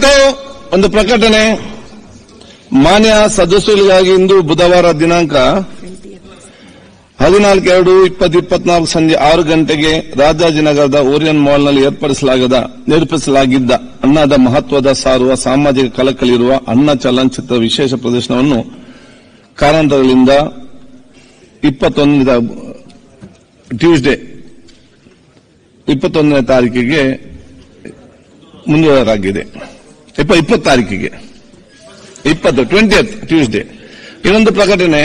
ಆಯ್ತು ಒಂದು ಪ್ರಕಟಣೆ. ಮಾನ್ಯ ಸದಸ್ಯರಿಗಾಗಿ ಇಂದು ಬುಧವಾರ ದಿನಾಂಕ ಹದಿನಾಲ್ಕು ಎರಡು ಇಪ್ಪತ್ತು ಇಪ್ಪತ್ನಾಲ್ಕು ಸಂಜೆ ಆರು ಗಂಟೆಗೆ ರಾಜಾಜಿನಗರದ ಓರಿಯನ್ ಮಾಲ್ನಲ್ಲಿ ಏರ್ಪಡಿಸಲಾಗದ ಏರ್ಪಡಿಸಲಾಗಿದ್ದ ಅನ್ನದ ಮಹತ್ವದ ಸಾರುವ ಸಾಮಾಜಿಕ ಕಲಕಲಿರುವ ಅನ್ನ ಚಲನಚಿತ್ರ ವಿಶೇಷ ಪ್ರದರ್ಶನವನ್ನು ಕಾರಣಗಳಿಂದ ಇಪ್ಪತ್ತೊಂದನೇ ಟ್ಯೂಸ್ಡೇ ಇಪ್ಪತ್ತೊಂದನೇ ತಾರೀಕಿಗೆ ಮುಂದೂಡಲಾಗಿದೆ ಇಪ್ಪ ಇಪ್ಪತ್ತು ತಾರೀಕಿಗೆ. ಇಪ್ಪತ್ತು ಟ್ವೆಂಟಿ ಟ್ಯೂಸ್ಡೇ ಇನ್ನೊಂದು ಪ್ರಕಟಣೆ.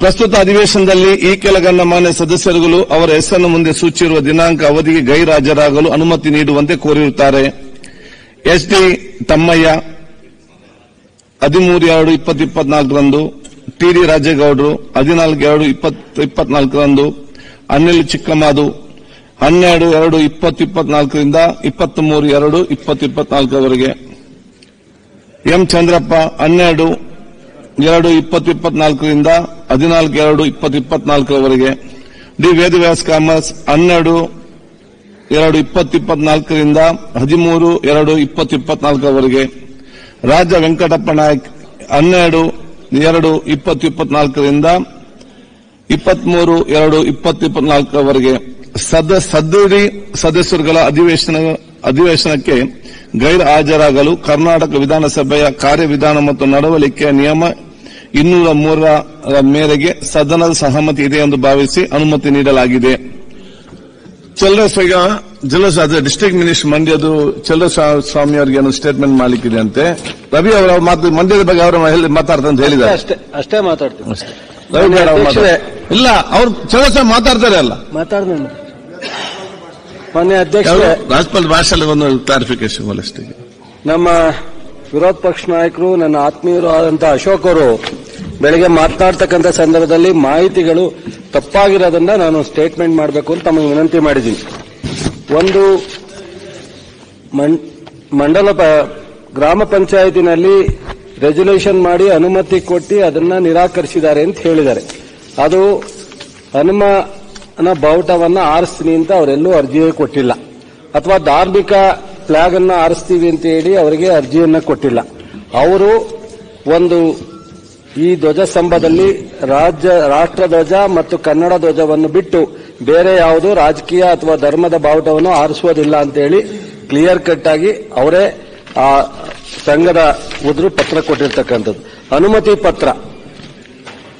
ಪ್ರಸ್ತುತ ಅಧಿವೇಶನದಲ್ಲಿ ಈ ಕೆಳಗಣ್ಣ ಮಾನ್ಯ ಸದಸ್ಯರುಗಳು ಅವರ ಹೆಸರನ್ನು ಮುಂದೆ ಸೂಚಿರುವ ದಿನಾಂಕ ಅವಧಿಗೆ ಗೈರಾಜರಾಗಲು ಅನುಮತಿ ನೀಡುವಂತೆ ಕೋರಿರುತ್ತಾರೆ. ಎಸ್ ಡಿ ತಮ್ಮಯ್ಯ, ಹದಿಮೂರು ಎರಡು ಇಪ್ಪತ್ತು ಇಪ್ಪತ್ನಾಲ್ಕರಂದು ಟಿಡಿ ರಾಜೇಗೌಡರು ಹದಿನಾಲ್ಕು ಎರಡು ಇಪ್ಪತ್ನಾಲ್ಕರಂದು, ಅನಿಲ್ ಚಿಕ್ಕಮಾದು ಹನ್ನೆರಡು, ಎರಡು ಇಪ್ಪತ್ತು ಇಪ್ಪತ್ನಾಲ್ಕರಿಂದ ಇಪ್ಪತ್ಮೂರು, ಎರಡು ಇಪ್ಪತ್ತು ಇಪ್ಪತ್ನಾಲ್ಕರವರೆಗೆ ಎಂ ಚಂದ್ರಪ್ಪ, ಹನ್ನೆರಡು, ಎರಡು ಇಪ್ಪತ್ತು ಇಪ್ಪತ್ನಾಲ್ಕರಿಂದ ಹದಿನಾಲ್ಕು, ಎರಡು ಇಪ್ಪತ್ತು ಇಪ್ಪತ್ನಾಲ್ಕರವರೆಗೆ ಡಿ. ವೇದವ್ಯಾಸ್ ಕಾಮರ್ಸ್, ಹನ್ನೆರಡು, ಎರಡು ಇಪ್ಪತ್ತು ಇಪ್ಪತ್ನಾಲ್ಕರಿಂದ ಹದಿಮೂರು, ಎರಡು ಇಪ್ಪತ್ತು ಇಪ್ಪತ್ನಾಲ್ಕರವರೆಗೆ ರಾಜ ವೆಂಕಟಪ್ಪ ನಾಯಕ್, ಹನ್ನೆರಡು, ಎರಡು ಇಪ್ಪತ್ತು ಇಪ್ಪತ್ನಾಲ್ಕರಿಂದ ಇಪ್ಪತ್ಮೂರು, ಎರಡು ಇಪ್ಪತ್ತು ಇಪ್ಪತ್ನಾಲ್ಕರವರೆಗೆ ಸದ ಸದರಿ ಸದಸ್ಯರುಗಳ ಅಧಿವೇಶನ ಅಧಿವೇಶನಕ್ಕೆ ಗೈರ್ ಹಾಜರಾಗಲು ಕರ್ನಾಟಕ ವಿಧಾನಸಭೆಯ ಕಾರ್ಯವಿಧಾನ ಮತ್ತು ನಡವಳಿಕೆಯ ನಿಯಮ ಇನ್ನೂರ ಮೂರರ ಮೇರೆಗೆ ಸದನದ ಸಹಮತಿ ಇದೆ ಎಂದು ಭಾವಿಸಿ ಅನುಮತಿ ನೀಡಲಾಗಿದೆ. ಚಲಸ್ವಾಮಿ ಜಲಸ್ ಅದೇ ಡಿಸ್ಟ್ರಿಕ್ಟ್ ಮಿನಿಸ್ಟರ್ ಮಂಡ್ಯದು ಚಲಸ್ವಾಮಿ ಅವರಿಗೆ ಏನೋ ಸ್ಟೇಟ್ಮೆಂಟ್ ಮಾಡ್ಲಿಕ್ಕಿದೆ ಅಂತೆ ರವಿ ಅವರ ಮಾತು ಮಂಡ್ಯದ ಬಗ್ಗೆ ಅವರು ಮಾತಾಡ್ತಾರೆ ಅಂತ ಹೇಳಿದ್ದಾರೆ. ಅಷ್ಟೇ ಅಷ್ಟೇ ಮಾತಾಡ್ತೀನಿ ಇಲ್ಲ ಅವ್ರು ಚಲಸ್ವಾಮಿ ಮಾತಾಡ್ತಾರೆ ಅಲ್ಲ. ಮಾತಾಡ್ತೀನಿ ಮಾನ್ಯ ಅಧ್ಯಕ್ಷ ರಾಜ್ಪಾಲ್ ಭಾಷೆ ಒಂದು ಕ್ಲಾರಿಫಿಕೇಶನ್ ಅಷ್ಟೇ ನಮ್ಮ ವಿರೋಧ ಪಕ್ಷ ನಾಯಕರು ನನ್ನ ಆತ್ಮೀಯರು ಆದಂತಹ ಅಶೋಕ್ ಅವರು ಬೆಳಗ್ಗೆ ಮಾತನಾಡ್ತಕ್ಕಂಥ ಸಂದರ್ಭದಲ್ಲಿ ಮಾಹಿತಿಗಳು ತಪ್ಪಾಗಿರೋದನ್ನ ನಾನು ಸ್ಟೇಟ್ಮೆಂಟ್ ಮಾಡಬೇಕು ಅಂತ ತಮಗೆ ವಿನಂತಿ ಮಾಡಿದ್ದೀನಿ. ಒಂದು ಮಂಡಲ ಗ್ರಾಮ ಪಂಚಾಯತಿನಲ್ಲಿ ರೆಜುಲೇಷನ್ ಮಾಡಿ ಅನುಮತಿ ಕೊಟ್ಟು ಅದನ್ನ ನಿರಾಕರಿಸಿದ್ದಾರೆ ಅಂತ ಹೇಳಿದ್ದಾರೆ. ಅದು ಹನುಮನ ಬಾವುಟವನ್ನ ಆರಿಸ್ತೀನಿ ಅಂತ ಅವರೆಲ್ಲೂ ಅರ್ಜಿಯೇ ಕೊಟ್ಟಿಲ್ಲ. ಅಥವಾ ಧಾರ್ಮಿಕ ಫ್ಲಾಗ್ ಅನ್ನ ಆರಿಸ್ತೀವಿ ಅಂತ ಹೇಳಿ ಅವರಿಗೆ ಅರ್ಜಿಯನ್ನ ಕೊಟ್ಟಿಲ್ಲ. ಅವರು ಒಂದು ಈ ಧ್ವಜ ಸ್ತಂಭದಲ್ಲಿ ರಾಜ್ಯ, ರಾಷ್ಟ್ರ ಧ್ವಜ ಮತ್ತು ಕನ್ನಡ ಧ್ವಜವನ್ನು ಬಿಟ್ಟು ಬೇರೆ ಯಾವುದು ರಾಜಕೀಯ ಅಥವಾ ಧರ್ಮದ ಬಾವುಟವನ್ನು ಆರಿಸುವುದಿಲ್ಲ ಅಂತ ಹೇಳಿ ಕ್ಲಿಯರ್ ಕಟ್ ಆಗಿ ಅವರೇ ಆ ಸಂಘದ ಉದ್ರು ಪತ್ರ ಕೊಟ್ಟಿರ್ತಕ್ಕಂಥದ್ದು. ಅನುಮತಿ ಪತ್ರ.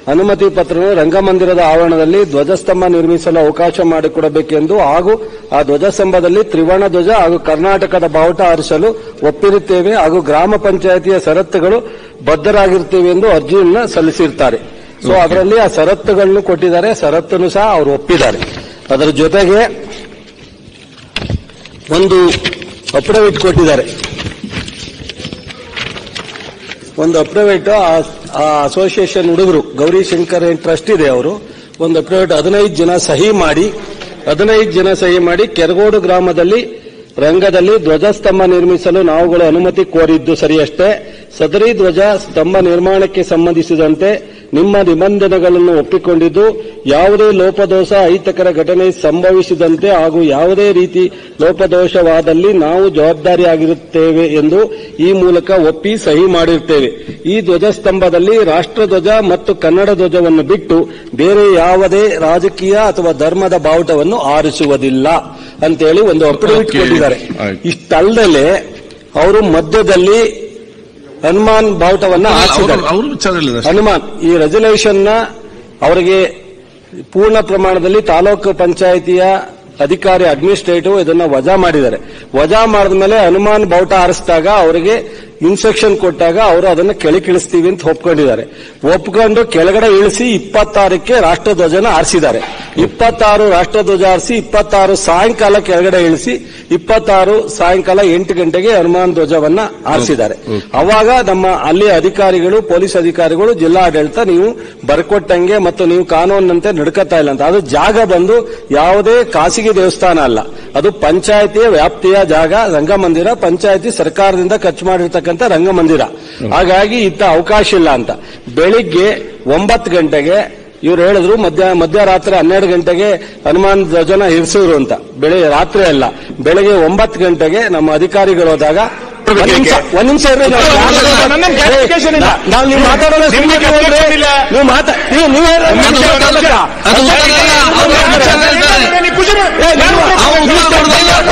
ಅನುಮತಿ ಪತ್ರವನ್ನು ರಂಗಮಂದಿರದ ಆವರಣದಲ್ಲಿ ಧ್ವಜಸ್ತಂಭ ನಿರ್ಮಿಸಲು ಅವಕಾಶ ಮಾಡಿಕೊಡಬೇಕೆಂದು ಹಾಗೂ ಆ ಧ್ವಜಸ್ತಂಭದಲ್ಲಿ ತ್ರಿವರ್ಣ ಧ್ವಜ ಹಾಗೂ ಕರ್ನಾಟಕದ ಬಾವುಟ ಹಾರಿಸಲು ಒಪ್ಪಿರುತ್ತೇವೆ ಹಾಗೂ ಗ್ರಾಮ ಪಂಚಾಯಿತಿಯ ಷರತ್ತುಗಳು ಬದ್ಧರಾಗಿರುತ್ತೇವೆ ಎಂದು ಅರ್ಜಿಯನ್ನು ಸಲ್ಲಿಸಿರ್ತಾರೆ. ಸೊ ಅದರಲ್ಲಿ ಆ ಷರತ್ತುಗಳನ್ನು ಕೊಟ್ಟಿದ್ದಾರೆ. ಷರತ್ತನ್ನು ಸಹ ಅವರು ಒಪ್ಪಿದ್ದಾರೆ. ಅದರ ಜೊತೆಗೆ ಒಂದು ಅಪ್ರವಿಟ್ ಕೊಟ್ಟಿದ್ದಾರೆ. ಒಂದು ಅಪ್ರೈವೇಟ್ ಆ ಅಸೋಸಿಯೇಷನ್ ಹುಡುಗರು, ಗೌರಿ ಶಂಕರ್ ಟ್ರಸ್ಟ್ ಇದೆ ಅವರು. ಒಂದು ಅಪ್ರೈವೇಟ್ ಹದಿನೈದು ಜನ ಸಹಿ ಮಾಡಿ, ಹದಿನೈದು ಜನ ಸಹಿ ಮಾಡಿ ಕೆರಗೋಡು ಗ್ರಾಮದಲ್ಲಿ, ರಂಗದಲ್ಲಿ ಧ್ವಜಸ್ತಂಭ ನಿರ್ಮಿಸಲು ನಾವುಗಳು ಅನುಮತಿ ಕೋರಿದ್ದು ಸರಿಯಷ್ಟೇ. ಸದರಿ ಧ್ವಜ ಸ್ತಂಭ ನಿರ್ಮಾಣಕ್ಕೆ ಸಂಬಂಧಿಸಿದಂತೆ ನಿಮ್ಮ ನಿಬಂಧನೆಗಳನ್ನು ಒಪ್ಪಿಕೊಂಡಿದ್ದು ಯಾವುದೇ ಲೋಪದೋಷ ಅಹಿತಕರ ಘಟನೆ ಸಂಭವಿಸಿದಂತೆ ಹಾಗೂ ಯಾವುದೇ ರೀತಿ ಲೋಪದೋಷವಾದಲ್ಲಿ ನಾವು ಜವಾಬ್ದಾರಿಯಾಗಿರುತ್ತೇವೆ ಎಂದು ಈ ಮೂಲಕ ಒಪ್ಪಿ ಸಹಿ ಮಾಡಿರುತ್ತೇವೆ ಈ ಧ್ವಜಸ್ತಂಭದಲ್ಲಿ ರಾಷ್ಟ್ರಧ್ವಜ ಮತ್ತು ಕನ್ನಡ ಧ್ವಜವನ್ನು ಬಿಟ್ಟು ಬೇರೆ ಯಾವುದೇ ರಾಜಕೀಯ ಅಥವಾ ಧರ್ಮದ ಬಾವುಟವನ್ನು ಆರಿಸುವುದಿಲ್ಲ ಅಂತೇಳಿ ಒಂದು ಒಪ್ಪಿಗೆ ಇಟ್ಟುಕೊಂಡಿದ್ದಾರೆ. ಇಷ್ಟಲ್ಲದೆ ಅವರು ಮಧ್ಯದಲ್ಲಿ ಹನುಮಾನ್ ಬಾವುಟವನ್ನ ಹನುಮಾನ್ ಈ ರೆಸಲ್ಯೂಷನ್ನ ಅವರಿಗೆ ಪೂರ್ಣ ಪ್ರಮಾಣದಲ್ಲಿ ತಾಲೂಕು ಪಂಚಾಯಿತಿಯ ಅಧಿಕಾರಿ ಅಡ್ಮಿನಿಸ್ಟ್ರೇಟಿವ್ ಇದನ್ನ ವಜಾ ಮಾಡಿದ್ದಾರೆ. ವಜಾ ಮಾಡಿದ ಮೇಲೆ ಹನುಮಾನ್ ಬಾವುಟ ಹಾರಿಸಿದಾಗ ಅವರಿಗೆ ಇನ್ಸ್ಟ್ರಕ್ಷನ್ ಕೊಟ್ಟಾಗ ಅವರು ಅದನ್ನ ಕೆಳಗಿಳಿಸ್ತೀವಿ ಅಂತ ಒಪ್ಕೊಂಡಿದ್ದಾರೆ. ಒಪ್ಕೊಂಡು ಕೆಳಗಡೆ ಇಳಿಸಿ ಇಪ್ಪತ್ತಾರಕ್ಕೆ ರಾಷ್ಟ್ರಧ್ವಜನ ಆರಿಸಿದ್ದಾರೆ. ಇಪ್ಪತ್ತಾರು ರಾಷ್ಟ್ರಧ್ವಜ ಆರಿಸಿ ಇಪ್ಪತ್ತಾರು ಸಾಯಂಕಾಲ ಕೆಳಗಡೆ ಇಳಿಸಿ ಇಪ್ಪತ್ತಾರು ಸಾಯಂಕಾಲ ಎಂಟು ಗಂಟೆಗೆ ಹನುಮಾನ್ ಧ್ವಜವನ್ನ ಆರಿಸಿದ್ದಾರೆ ಅವಾಗ ನಮ್ಮ ಅಲ್ಲಿ ಅಧಿಕಾರಿಗಳು ಪೊಲೀಸ್ ಅಧಿಕಾರಿಗಳು ಜಿಲ್ಲಾಡಳಿತ ನೀವು ಬರ್ಕೊಟ್ಟಂಗೆ ಮತ್ತು ನೀವು ಕಾನೂನಿನಂತೆ ನಡ್ಕತಾ ಇಲ್ಲ ಅಂತ. ಅದು ಜಾಗ ಬಂದು ಯಾವುದೇ ಖಾಸಗಿ ದೇವಸ್ಥಾನ ಅಲ್ಲ. ಅದು ಪಂಚಾಯತಿಯ ವ್ಯಾಪ್ತಿಯ ಜಾಗ ರಂಗಮಂದಿರ ಪಂಚಾಯತಿ ಸರ್ಕಾರದಿಂದ ಖರ್ಚು ಮಾಡಿರ್ತಕ್ಕಂಥ ರಂಗಮಂದಿರ. ಹಾಗಾಗಿ ಇತ್ತ ಅವಕಾಶ ಇಲ್ಲ ಅಂತ. ಬೆಳಿಗ್ಗೆ ಒಂಬತ್ತು ಗಂಟೆಗೆ ಇವ್ರು ಹೇಳಿದ್ರು ಮಧ್ಯ ಮಧ್ಯರಾತ್ರಿ ಹನ್ನೆರಡು ಗಂಟೆಗೆ ಹನುಮಾನ್ ಧ್ವಜನ ಇರಿಸಿದ್ರು ಅಂತ. ಬೆಳಿಗ್ಗೆ ರಾತ್ರಿ ಅಲ್ಲ. ಬೆಳಗ್ಗೆ ಒಂಬತ್ತು ಗಂಟೆಗೆ ನಮ್ಮ ಅಧಿಕಾರಿಗಳು ಹೋದಾಗ ಒಂದ್ ನಿಮಿಷ ನಾವು. ನಾವು ಮಾತಾಡೋದು ನೀವು ಇಲ್ಲ. ನೀವು ಮಾತಾ ನೀವು ನೀವು ಹೇಳಿ- ಅದು ನೀವು ಉತ್ತರ ಅಲ್ಲ. ಮಾತಾಡ್ಬೇಕಾ? ಅದು ಉತ್ತರ ಅಲ್ಲ. ಅವ್ರು ವಿಚಾರ ಹೇಳ್ತಾರೆ. ನೀವು ಖುಷಿ ಮಾಡಿ. ಏ, ನೀವು- ಅವ್ರು ಉತ್ತರ ಕೊಡೋದಿಲ್ಲ. ಅವ್ರು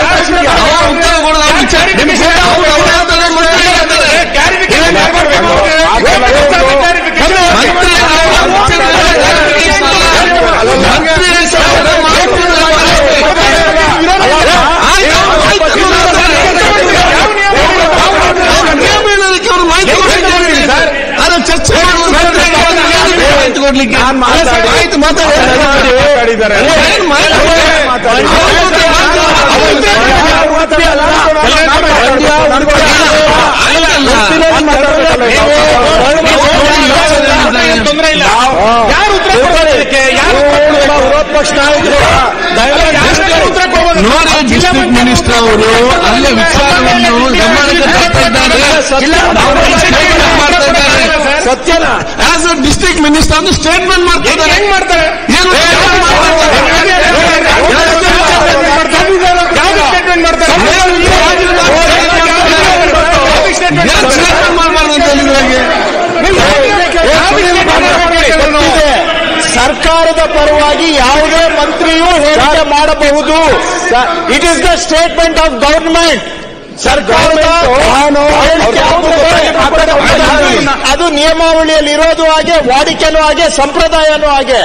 ಉತ್ತರ ಕೊಡೋದು ಅವ್ರು ವಿಚಾರ ನಿಮ್ಗೆ ಗೊತ್ತಾ? ಅವ್ರು ಅವ್ರು ಹೇಳ್ತಾರೆ, ಮಂತ್ರಿ ಹೇಳ್ತಾರೆ. Clarification ಯಾರು ಮಾಡ್ಬೇಕು? ಆಗಲ್ಲ, ಗೊತ್ತಾ ಹೌದು. clarification? ಮಂತ್ರಿ ಅವ್ರು ವಿಚಾರ ಹೇಳ್ತಾರೆ. ಮಂತ್ರಿ ಹೇಳ್ತಾರೆ, ಮಾಡ್ತಾರೆ. ಆಯ್ತು, ಆಯ್ತು, ನಿಯಮ ಹೇಳೋದಕ್ಕೆ ಅವ್ರು ಮಾಹಿತಿ ಕೊಟ್ಟಿದ್ದಾರೆ. ಅದು ಚರ್ಚೆ ಮಾಡುವುದು ಮಾಹಿತಿ ಕೊಡ್ಲಿಕ್ಕೆ ಆಯ್ತು ಮಾತಾಡಿದ್ದಾರೆ. ಏನ್ ತೊಂದ್ರೆ ಇಲ್ಲ ಯಾರು ಉತ್ತರ ಕೊಡೋದಕ್ಕೆ? ಯಾರು ವಿರೋಧ ಪಕ್ಷ ಉತ್ತರ ಕೊಡ್ಬೋದು? ಡಿಸ್ಟ್ರಿಕ್ಟ್ ಮಿನಿಸ್ಟರ್ ಅವರು ಅಲ್ಲೇ ವಿಚಾರವನ್ನು ಗಮನಕ್ಕೆ ತರ್ತಾ ಇದ್ದಾರೆ ಮಾಡ್ತಾ ಇದ್ದಾರೆ ಸತ್ಯನ ಆಸ್ ಅ ಡಿಸ್ಟ್ರಿಕ್ಟ್ ಮಿನಿಸ್ಟರ್ ಒಂದು ಸ್ಟೇಟ್ಮೆಂಟ್ ಮಾಡ್ತಾರೆ ಹೆಂಗ್ ಮಾಡ್ತಾರೆ ಏನು ಸ್ಟೇಟ್ಮೆಂಟ್ ಮಾಡ್ತಾರೆ statement ಮಾಡ್ಬಾರ್ದು ಅಂತ? ಸರ್ಕಾರದ ಪರವಾಗಿ ಯಾವುದೇ ಮಂತ್ರಿಯೂ ಹೇಳಿಕೆ ಮಾಡಬಹುದು it is the statement of government ಸರ್ಕಾರದ ಅದು ನಿಯಮಾವಳಿಯಲ್ಲಿ ಇರೋದು ಹಾಗೆ ವಾಡಿಕೆನೂ ಹಾಗೆ ಸಂಪ್ರದಾಯನೂ ಹಾಗೆ.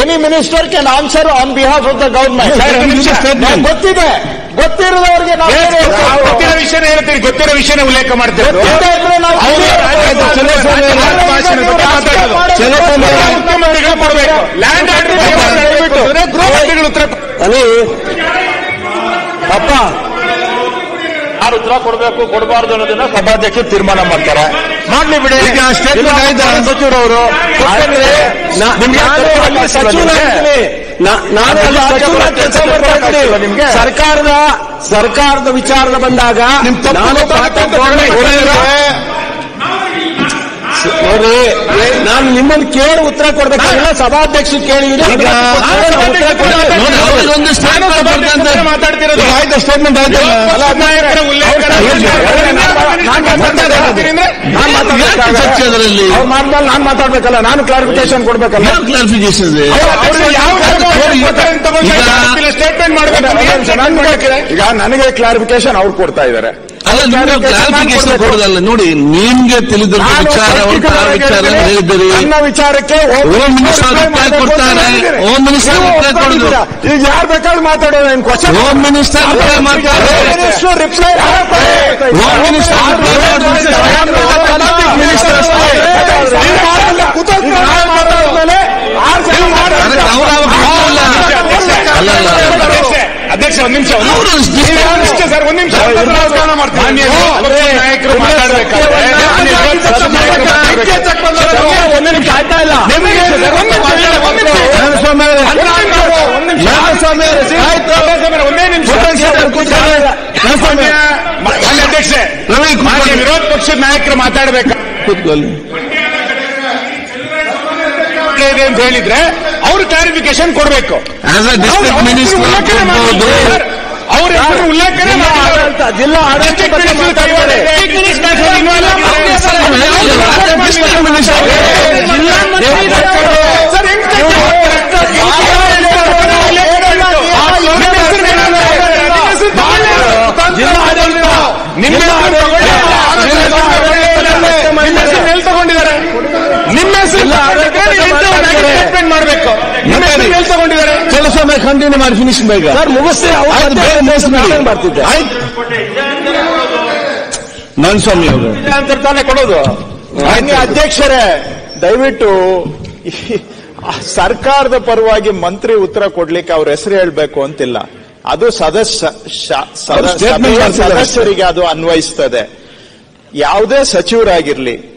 Any minister can answer on behalf of the government ಗೊತ್ತಿದೆ. ಹೇಳ್ಬೇಕು? ಗೊತ್ತಿರೋ ವಿಷಯ ಹೇಳ್ತೀರಿ. ಗೊತ್ತಿರೋ ವಿಷಯನ ಉಲ್ಲೇಖ ಮಾಡ್ತೇವೆ ಲ್ಯಾಂಡ್ ಉತ್ತರ ಅಲ್ಲಿ ಅಪ್ಪ. ಯಾರು ಉತ್ತರ ಕೊಡಬೇಕು ಕೊಡಬಾರ್ದು ಅನ್ನೋದನ್ನ ಸಭಾಧ್ಯಕ್ಷರು ತೀರ್ಮಾನ ಮಾಡ್ತಾರೆ. ಮಾಡ್ಲಿ ಬಿಡಿ. ಈಗ ಆಯ್ತಾ? ಸಚಿವರವರು ನಿಮ್ಗೆ? ಸರ್ಕಾರದ ಸರ್ಕಾರದ ವಿಚಾರ ಬಂದಾಗ ನಾನು ಗೊತ್ತಾಗುತ್ತೆ ಅಂತ ಧೋರಣೆ ಹೇಳಿದ್ರೆ ನೋಡ್ರಿ ನಾನು ನಿಮ್ಮನ್ನು ಕೇಳಿ ಉತ್ತರ ಕೊಡ್ಬೇಕಾಗಿಲ್ಲ ಸಭಾಧ್ಯಕ್ಷ ಕೇಳಿದ್ರೆ. ಮಾತಾಡ್ತಿರೋದು. ಆಯ್ತು ಸ್ಟೇಟ್ಮೆಂಟ್ ಚರ್ಚೆ ಅದರಲ್ಲಿ ಮಾಡ್ಮೇಲೆ ನಾನು ಮಾತಾಡ್ಬೇಕಲ್ಲ ನಾನು ಕ್ಲಾರಿಫಿಕೇಶನ್ ಕೊಡ್ಬೇಕಲ್ಲ? ಕ್ಲಾರಿಫಿಕೇಶನ್ ಸ್ಟೇಟ್ಮೆಂಟ್ ಮಾಡ್ಬೇಕು ಈಗ ನನಗೆ ಕ್ಲಾರಿಫಿಕೇಶನ್ ಅವ್ರು ಕೊಡ್ತಾ ಇದ್ದಾರೆ. ಅಲ್ಲ ನೀವು ಕ್ಲಾರಿಫಿಕೇಶನ್ ಕೊಡೋದಲ್ಲ ನೋಡಿ ನಿಮ್ಗೆ ತಿಳಿದ ವಿಚಾರ ವಿಚಾರ ಹೇಳಿದ್ದೀರಿ ನನ್ನ ವಿಚಾರಕ್ಕೆ ಹೋಮ್ ಮಿನಿಸ್ಟರ್ ರಿಪ್ಲೈ ಕೊಡ್ತಾರೆ. ಓಮ್ ಮಿನಿಸ್ಟರ್ ರಿಪ್ಲೈ ಕೊಡುದು. ಈಗ ಯಾರು ಬೇಕಾದ್ರೂ ಮಾತಾಡೋಣ ಏನು ಕ್ವಶನ್ ಹೋಮ್ ಮಿನಿಸ್ಟರ್ ರಿಪ್ಲೈ ಮಾಡ್ತಾರೆ reply home minister reply minister ಅಷ್ಟೇ ಅದಕ್ಕೆ ಅವ್ರ ಅವಕಾಶ ಇಲ್ಲ. ಅಲ್ಲ ಅಲ್ಲ ಅಲ್ಲ. ಅಧ್ಯಕ್ಷ ಒಂದ್ ನಿಮಿಷ ಸರ್? ಒಂದ್ ನಿಮಿಷ. ನಾಯಕರು ಒಂದು ನಿಮಿಷ ಅಧ್ಯಕ್ಷೆ. ವಿರೋಧ ಪಕ್ಷದ ನಾಯಕರು ಮಾತಾಡ್ಬೇಕು. ಕೂತ್ಕೊಳ್ಳಿ. ಇದೆ ಅಂತ ಹೇಳಿದ್ರೆ ಅವ್ರು ಕ್ಲಾರಿಫಿಕೇಶನ್ ಕೊಡಬೇಕು ಅವ್ರ ಉಲ್ಲೇಖನೆ ಜಿಲ್ಲಾ ಆಡಳಿತ ಬಗ್ಗೆ ಮಾತಾಡ್ತಾರೆ ಡಿಸ್ಟ್ರಿಕ್ಟ್ ಮಿನಿಸ್ಟರ್ ಸರ್, ಹೆಂಗ್ ಜಿಲ್ಲಾ ಆಡಳಿತ ನಿಮ್ಮ ಹೆಸರು ತಗೊಂಡಿದ್ದಾರೆ ನಿಮ್ಮ ಹೆಸರು ಸ್ಟೇಟ್ಮೆಂಟ್ ಮಾಡಬೇಕು? ತಗೊಂಡಿದ್ದಾರೆ ಕೆಲಸ ಕಂಟಿನ್ಯೂ ಮಾಡಿ ಫಿನಿಶ್ ಬೇಗ. ಮುಗಿಸ್ತೀವಿ ಆಯ್ತು, ಮುಗಿಸ್ಬಿಡಿ. ನನ್ ಸ್ವಾಮಿ ಅವರು. ತಾನೇ ಕೊಡೋದು. ಅಧ್ಯಕ್ಷರೇ ದಯವಿಟ್ಟು ಸರ್ಕಾರದ ಪರವಾಗಿ ಮಂತ್ರಿ ಉತ್ತರ ಕೊಡ್ಲಿಕ್ಕೆ ಅವ್ರ ಹೆಸರು ಹೇಳ್ಬೇಕು ಅಂತಿಲ್ಲ. ಅದು ಸದಸ್ಯ. ಸದಸ್ಯರಿಗೆ ಅದು ಅನ್ವಯಿಸ್ತದೆ. ಯಾವುದೇ ಸಚಿವರಾಗಿರ್ಲಿ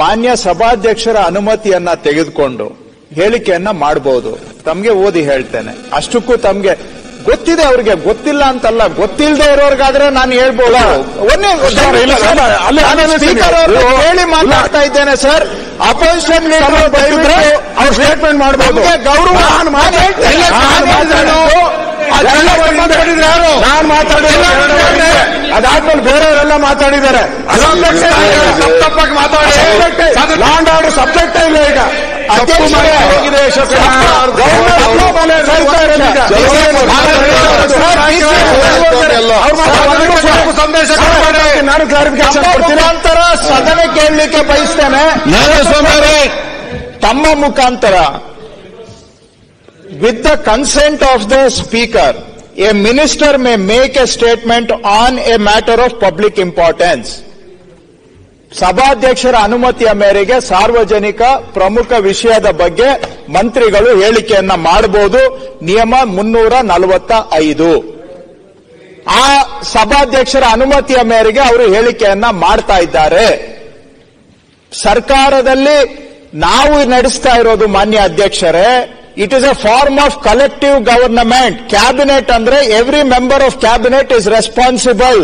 ಮಾನ್ಯ ಸಭಾಧ್ಯಕ್ಷರ ಅನುಮತಿಯನ್ನ ತೆಗೆದುಕೊಂಡು ಹೇಳಿಕೆಯನ್ನ ಮಾಡಬಹುದು ತಮ್ಗೆ ಓದಿ ಹೇಳ್ತೇನೆ. ಅಷ್ಟಕ್ಕೂ ತಮ್ಗೆ ಗೊತ್ತಿದೆ ಅವ್ರಿಗೆ. ಗೊತ್ತಿಲ್ಲ ಅಂತಲ್ಲ ಗೊತ್ತಿಲ್ಲದೆ ಇರೋರ್ಗಾದ್ರೆ ನಾನು ಹೇಳ್ಬೋದು. ಹೇಳಿ ಮಾತಾಡ್ತಾ ಇದ್ದೇನೆ ಸರ್ ಅಪೋಸಿಷನ್ ಲೀಡರ್ ಅವ್ರು ಸ್ಟೇಟ್ಮೆಂಟ್ ಮಾಡ್ಬೋದು. ಗೌರವ ನಾನು ಮಾತಾಡಿದ್ರೆ ಅದಾದ್ಮೇಲೆ ಬೇರೆಯವರೆಲ್ಲ ಮಾತಾಡಿದ್ದಾರೆ ತಪ್ಪಾಗಿ ಮಾತಾಡಿ ಲಾಂಡ್ ಆರ್ಡರ್ ಸಬ್ಜೆಕ್ಟ್ ಇಲ್ಲ ಈಗ ಸಂದೇಶ. ನಾನು ಕ್ಲಾರಿಫಿಕೇಶನ್ ಕೊಡ್ತೀನಿ ಮುಖಾಂತರ ಸದನ ಕೇಳಲಿಕ್ಕೆ ಬಯಸ್ತೇನೆ ತಮ್ಮ ಮುಖಾಂತರ with the consent of the speaker a minister may make a statement on a matter of public importance ಸಭಾಧ್ಯಕ್ಷರ ಅನುಮತಿಯ ಮೇರೆಗೆ ಸಾರ್ವಜನಿಕ ಪ್ರಮುಖ ವಿಷಯದ ಬಗ್ಗೆ ಮಂತ್ರಿಗಳು ಹೇಳಿಕೆಯನ್ನ ಮಾಡಬಹುದು ನಿಯಮ ಮುನ್ನೂರ ನಲವತ್ತ ಐದು ಆ ಸಭಾಧ್ಯಕ್ಷರ ಅನುಮತಿಯ ಮೇರೆಗೆ ಅವರು ಹೇಳಿಕೆಯನ್ನ ಮಾಡ್ತಾ ಇದ್ದಾರೆ ಸರ್ಕಾರದಲ್ಲಿ ನಾವು ನಡೆಸ್ತಾ ಇರೋದು ಮಾನ್ಯ ಅಧ್ಯಕ್ಷರೇ it is a form of collective government cabinet ಅಂದ್ರೆ every member of cabinet is responsible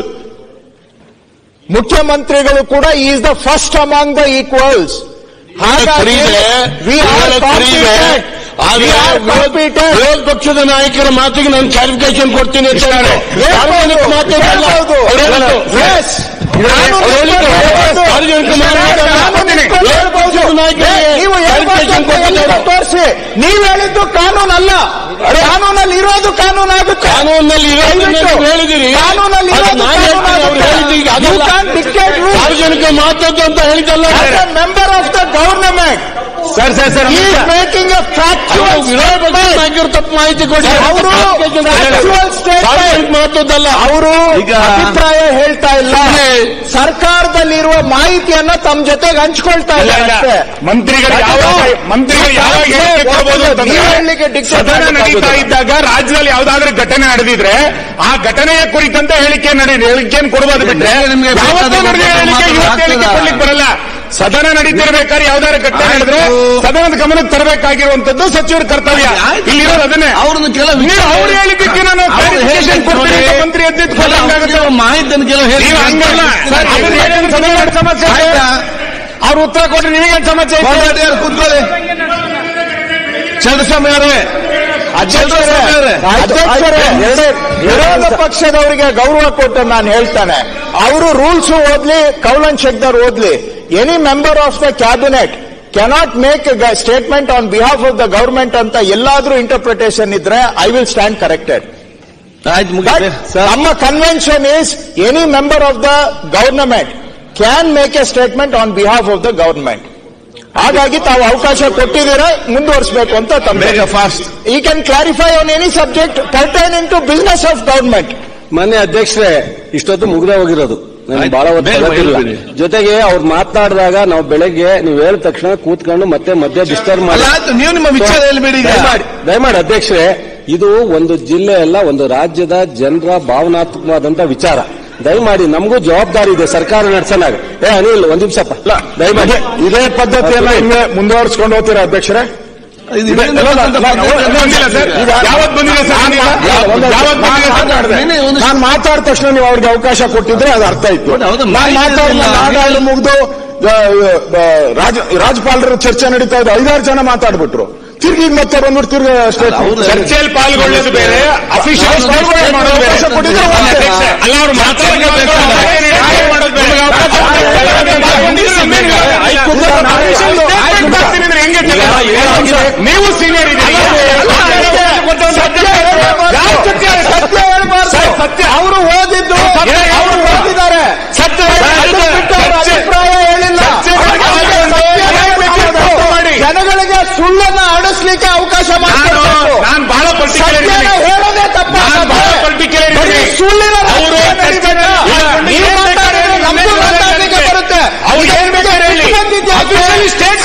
ಮುಖ್ಯಮಂತ್ರಿಗಳು ಕೂಡ is the first among the equals ವಿರೋಧ ಪಕ್ಷದ ನಾಯಕರ ಮಾತಿಗೆ ನಾನು ಕ್ಲಾರಿಫಿಕೇಶನ್ ಕೊಡ್ತೀನಿ. ಸಾರ್ವಜನಿಕ. Yes. ಸಾರ್ವಜನಿಕ ಮಾತೇನಲ್ಲ. ವಿರೋಧ ಪಕ್ಷದ ನಾಯಕರಿಗೆ ನೀವು clarification ಕೊಟ್ಟಿದ್ದಾರೆ. ತೋರಿಸಿ ನೀವು ಹೇಳಿದ್ದು ಕಾನೂನಲ್ಲ ಕಾನೂನಲ್ಲಿ ಇರೋದು ಕಾನೂನಾಗುತ್ತೆ ಕಾನೂನಲ್ಲಿ. ಹೇಳಿದಿರಿ ಕಾನೂನಲ್ಲಿ ಇರೋದು ನಾನು ಹೇಳ್ತೀನಿ, ಅವ್ರು ಹೇಳಿದ್ದು ಈಗ ಕಾನೂನಾಗುತ್ತೆ. You ಅದಲ್ಲ. can't dictate rules. ಸಾರ್ವಜನಿಕ ಮಾತದ್ದು ಅಂತ ಹೇಳಿದಲ್ಲ member of the government, sir sir sir making ಪಕ್ಷದ statement. ನಾಯಕರು ತಪ್ಪು ಮಾಹಿತಿ ಕೊಡಿ. ಅವರು factual ಸ್ಟೇಟ್ಮೆಂಟ್ ಮಾತದ್ದಲ್ಲ ಅವರು ಈಗ ಅಭಿಪ್ರಾಯ ಹೇಳ್ತಾ ಇಲ್ಲ. ಸರ್ಕಾರದಲ್ಲಿರುವ ಮಾಹಿತಿಯನ್ನ ತಮ್ಮ ಜೊತೆಗೆ ಹಂಚ್ಕೊಳ್ತಾ ಇಲ್ಲ. ಮಂತ್ರಿಗಳು ಯಾವಾಗ ಮಂತ್ರಿಗಳು ಯಾವಾಗ ಹೇಳಿಕೆ ಸದನ ನಡೀತಾ ಇದ್ದಾಗ ರಾಜ್ಯದಲ್ಲಿ ಯಾವ್ದಾದ್ರೂ ಘಟನೆ ನಡೆದಿದ್ರೆ ಆ ಘಟನೆಯ ಕುರಿತಂತೆ ಹೇಳಿಕೆ ನಡೆ ಹೇಳಿಕೆಯನ್ನು ಕೊಡ್ಬೋದು ಬಿಟ್ರೆ ಬರಲ್ಲ. ಸದನ ನಡೀತಿರ್ಬೇಕಾದ್ರೆ ಯಾವ್ದಾದ್ರು ಘಟನೆ. ನಡೆದ್ರೆ ಸದನದ ಗಮನಕ್ಕೆ ತರಬೇಕಾಗಿರುವಂತದ್ದು ಸಚಿವರ ಕರ್ತವ್ಯ. ಇಲ್ಲಿ ಇಲ್ಲಿರೋದು ಅದನ್ನೇ. ಅವ್ರನ್ನ ಕೆಲವು ಅವ್ರು ಹೇಳಿದ್ದಕ್ಕೆ ನಾನು ಮಂತ್ರಿ ಎದ್ದಿಟ್ಕೊಳ್ಳಂಗಾಗುತ್ತೆ ಮಾಹಿತಿಯನ್ನು ಕೆಲವು ಸಮಸ್ಯೆ. ಅವ್ರು ಉತ್ತರ ಕೊಟ್ಟರೆ ನಿಮಗೆ ಸಮಸ್ಯೆ ಕೂತ್ಕೊಳ್ಳಿ. ಚಂದ್ರಸ್ವಾಮಿ ಅವರೇ. ವಿರೋಧ ಪಕ್ಷದವರಿಗೆ ಗೌರವ ಕೊಟ್ಟು ನಾನು ಹೇಳ್ತಾನೆ. ಅವರು ರೂಲ್ಸ್ ಓದ್ಲಿ ಕೌಲನ್ ಶೆಕ್ದರ್ ಓದ್ಲಿ. Any member of the cabinet cannot make statement on behalf of the government ಅಂತ ಎಲ್ಲಾದ್ರೂ ಇಂಟರ್ಪ್ರಿಟೇಷನ್ ಇದ್ರೆ ಐ ವಿಲ್ ಸ್ಟ್ಯಾಂಡ್ ಕರೆಕ್ಟೆಡ್ ಆಯ್ತು But ಸರ್ ನಮ್ಮ convention is any member of the government can make a statement on behalf of the government ಹಾಗಾಗಿ ತಾವು ಅವಕಾಶ ಕೊಟ್ಟಿದ್ದೀರಾ ಮುಂದುವರಿಸಬೇಕು ಅಂತ ತಮ್ಮ ಫಾಸ್ಟ್ ಈ can clarify on any subject pertaining to business of government ಮನೆ ಅಧ್ಯಕ್ಷರೇ ಇಷ್ಟೊತ್ತು ಮುಗ್ದೇ ಹೋಗಿರೋದು. ಬಹಳ ಹೊತ್ತು. ಜೊತೆಗೆ ಅವ್ರು ಮಾತನಾಡಿದಾಗ ನಾವು ಬೆಳಗ್ಗೆ ನೀವು ಹೇಳಿದ ತಕ್ಷಣ ಕೂತ್ಕೊಂಡು ಮತ್ತೆ ಮಧ್ಯ ಡಿಸ್ಟರ್ಬ್ ಮಾಡಿ. ದಯಮಾಡಿ ಅಧ್ಯಕ್ಷರೇ ಇದು ಒಂದು ಜಿಲ್ಲೆ ಅಲ್ಲ ಒಂದು ರಾಜ್ಯದ ಜನರ ಭಾವನಾತ್ಮಕವಾದಂತ ವಿಚಾರ. ದಯಮಾಡಿ ನಮಗೂ ಜವಾಬ್ದಾರಿ ಇದೆ ಸರ್ಕಾರ ನಡೆಸನಾಗ. ಏ ಅನಿಲ್ ಒಂದ್ ನಿಮಿಷಪ್ಪ ದಯಮಾಡಿ. ಇದೇ ಪದ್ಧತಿಯನ್ನ ಹಿಂಗೆ ಮುಂದುವರಿಸ್ಕೊಂಡು ಹೋಗ್ತೀರಾ ಅಧ್ಯಕ್ಷರೇ? ನಾನು? ಮಾತಾಡಿದ ತಕ್ಷಣ ನೀವು ಅವ್ರಿಗೆ ಅವಕಾಶ ಕೊಟ್ಟಿದ್ರೆ ಅದು ಅರ್ಥ ಇತ್ತು ನಾನು ಇಲ್ಲ. ಮುಗಿದು ರಾಜ ರಾಜ್ಯಪಾಲರ ಚರ್ಚೆ ನಡೀತಾ ಇದ್ದು ಐದಾರು ಜನ ಮಾತಾಡ್ಬಿಟ್ರು. ತಿರ್ಗಿ ಮತ್ತೆ ಬಂದ್ಬಿಟ್ಟು ತಿರ್ಗಿ. ಚರ್ಚೆಯಲ್ಲಿ ಪಾಲ್ಗೊಳ್ಳೋದು ಬೇರೆ ಅಫಿಷಿಯಲ್ ನೀವು ಸೀನಿಯರ್ ಸತ್ಯ. ಅವರು ಓದಿದ್ದು ಅವರು ಓದಿದ್ದಾರೆ ಸತ್ಯ. ಅಭಿಪ್ರಾಯ ಹೇಳಿಲ್ಲ. ಜನಗಳಿಗೆ ಸುಳ್ಳನ್ನ ಆಡಿಸ್ಲಿಕ್ಕೆ ಅವಕಾಶ ನಾನು ಬಹಳ ಹೇಳೋದೇ ನಾನು ಬಹಳ ಪರ್ಟಿಕ್ಯುಲರ್ ಸುಳ್ಳಿನ. ನೀವು ಬರುತ್ತೆ. ಅವ್ರು ಏನ್ ಬೇಕಾದ್ರೆ. ಸಿಟ್ಟು. ಬಂದಿದ್ಯಾ? Officially state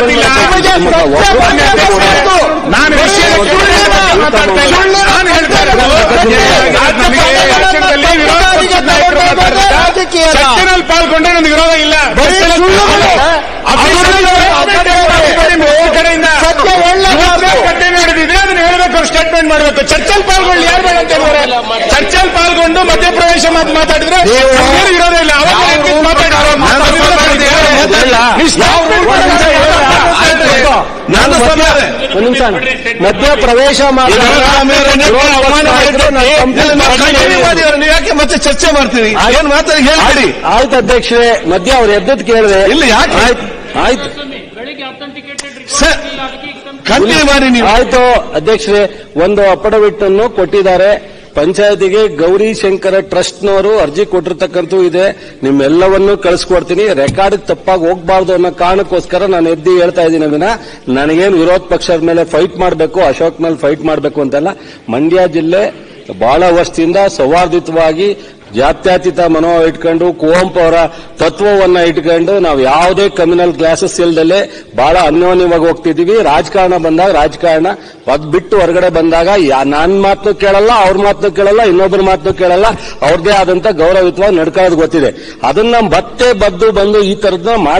ಮಾತಾಡ್ತಿಲ್ಲ ನಾನು ಚರ್ಚೆನಲ್ಲಿ ಪಾಲ್ಗೊಂಡ್ರೆ ನನಗೆ ವಿರೋಧ ಇಲ್ಲ ಕಡೆಯಿಂದ ಘಟನೆ ಅದನ್ನ ಹೇಳಬೇಕು ಸ್ಟೇಟ್ಮೆಂಟ್ ಮಾಡಬೇಕು ಚರ್ಚಲ್ ಪಾಲ್ಗೊಂಡು ಯಾರು ಬೇಡ ಅಂತ ಚರ್ಚಲ್ ಪಾಲ್ಗೊಂಡು ಮಧ್ಯಪ್ರವೇಶ ಮಾತಾಡಿದ್ರೆ ವಿರೋಧ ಇಲ್ಲ ಅವಾಗ ನಿಮಿಷ ಮಧ್ಯ ಪ್ರವೇಶ ಯಾಕೆ ಮತ್ತೆ ಚರ್ಚೆ ಮಾಡ್ತೀವಿ ಏನ್ ಮಾತಾಡಿ ಹೇಳಿ ಆಯ್ತು. ಅಧ್ಯಕ್ಷರೇ ಮಧ್ಯ ಅವ್ರು ಎದ್ದದ್ ಕೇಳಿದೆ. ಇಲ್ಲಿ ಯಾಕೆ? ಆಯ್ತು ಕಂಟಿನ್ಯೂ ಮಾಡಿ ನೀವು. ಆಯ್ತು ಅಧ್ಯಕ್ಷರೇ ಒಂದು ಅಪ್ಪಡವಿಟ್ಟನ್ನು ಅನ್ನು ಕೊಟ್ಟಿದ್ದಾರೆ. ಪಂಚಾಯತಿಗೆ ಗೌರಿ ಶಂಕರ ಟ್ರಸ್ಟ್ನವರು ಅರ್ಜಿ ಕೊಟ್ಟಿರ್ತಕ್ಕಂಥ ಇದೆ. ನಿಮ್ಮೆಲ್ಲವನ್ನೂ ಕಳಿಸ್ಕೊಡ್ತೀನಿ. ರೆಕಾರ್ಡ್ ತಪ್ಪಾಗಿ ಹೋಗ್ಬಾರ್ದು ಅನ್ನೋ ಕಾರಣಕ್ಕೋಸ್ಕರ ನಾನು ಎದ್ದು ಹೇಳ್ತಾ ಇದ್ದೀನಿ ಅದನ್ನ ನನಗೇನು ವಿರೋಧ ಪಕ್ಷದ ಮೇಲೆ ಫೈಟ್ ಮಾಡಬೇಕು, ಅಶೋಕ್ ಮೇಲೆ ಫೈಟ್ ಮಾಡಬೇಕು ಅಂತಲ್ಲ, ಮಂಡ್ಯ ಜಿಲ್ಲೆ ಬಹಳ ವರ್ಷದಿಂದ ಸೌಹಾರ್ದಿತವಾಗಿ ಜಾತ್ಯತೀತ ಮನೋಭಾವ ಇಟ್ಕೊಂಡು ಕುವೆಂಪು ಅವರ ತತ್ವವನ್ನ ಇಟ್ಕೊಂಡು ನಾವು ಯಾವುದೇ ಕಮ್ಯುನಲ್ ಕ್ಲಾಸಸ್ ಇಲ್ದಲೆ ಬಹಳ ಅನ್ಯೋನ್ಯವಾಗಿ ಹೋಗ್ತಿದೀವಿ. ರಾಜಕಾರಣ ಬಂದಾಗ ರಾಜಕಾರಣ, ಅದ್ ಬಿಟ್ಟು ಹೊರಗಡೆ ಬಂದಾಗ ನನ್ನ ಮಾತನ್ನು ಕೇಳಲ್ಲ, ಅವ್ರ ಮಾತನ್ನು ಕೇಳಲ್ಲ ಇನ್ನೊಬ್ಬರ ಮಾತನ್ನು ಕೇಳಲ್ಲ, ಅವ್ರದೇ ಆದಂತ ಗೌರವಯುತವಾಗಿ ನಡ್ಕೊಳ್ಳೋದು ಗೊತ್ತಿದೆ. ಅದನ್ನ ಮತ್ತೆ ಬದ್ದು ಬಂದು ಈ ತರದ್ನ ಮಾಡಿ